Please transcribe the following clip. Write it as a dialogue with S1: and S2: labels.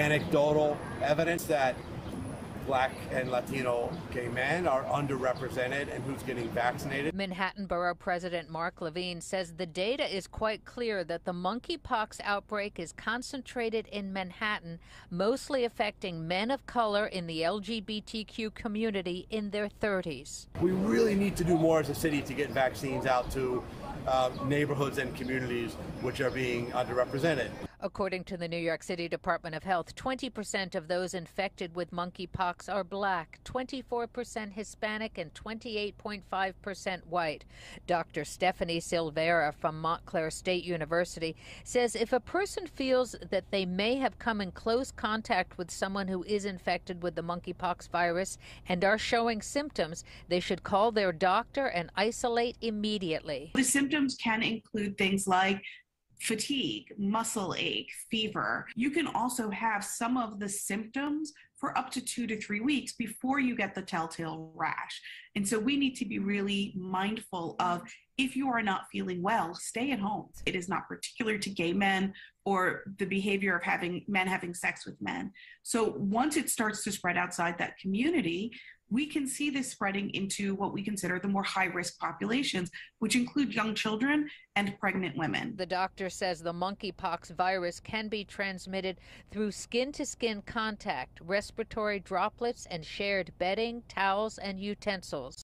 S1: anecdotal evidence that black and Latino gay men are underrepresented and who's getting vaccinated.
S2: Manhattan Borough President Mark Levine says the data is quite clear that the monkeypox outbreak is concentrated in Manhattan, mostly affecting men of color in the LGBTQ community in their 30s.
S1: We really need to do more as a city to get vaccines out to uh, neighborhoods and communities which are being underrepresented.
S2: According to the New York City Department of Health, 20% of those infected with monkeypox are black, 24% Hispanic, and 28.5% white. Dr. Stephanie Silvera from Montclair State University says if a person feels that they may have come in close contact with someone who is infected with the monkeypox virus and are showing symptoms, they should call their doctor and isolate immediately.
S3: The symptoms can include things like fatigue, muscle ache, fever. You can also have some of the symptoms for up to two to three weeks before you get the telltale rash. And so we need to be really mindful of if you are not feeling well, stay at home. It is not particular to gay men or the behavior of having men having sex with men. So once it starts to spread outside that community, we can see this spreading into what we consider the more high risk populations, which include young children and pregnant women.
S2: The doctor says the monkeypox virus can be transmitted through skin to skin contact, droplets, and shared bedding, towels, and utensils.